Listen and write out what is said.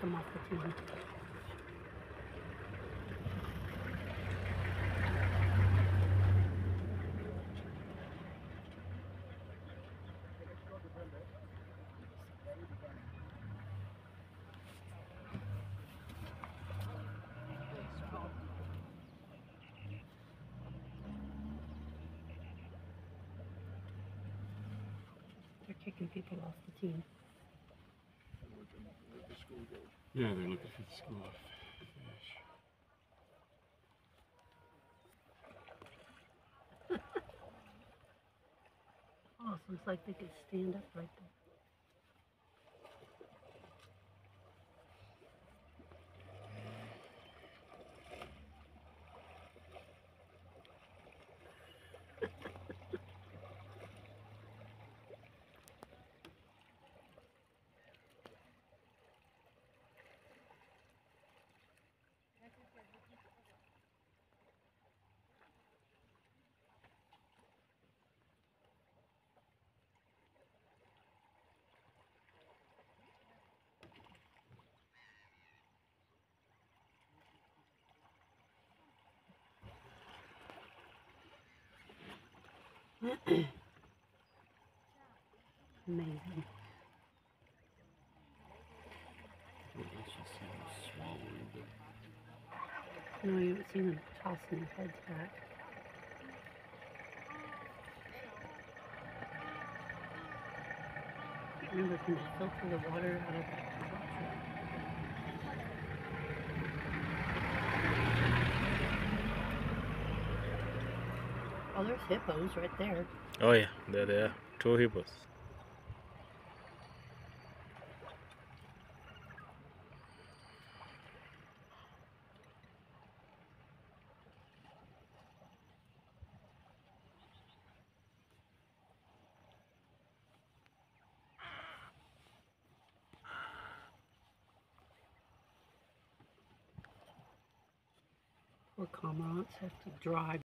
They're kicking people off the team. Yeah, they're looking for the school of fish. Oh, so it's like they could stand up right there. Amazing. No, you haven't seen them tossing their heads back. Remember can filter the water out of Oh, there's hippos right there. Oh yeah, there they are. Two hippos. Poor cormorants have to drive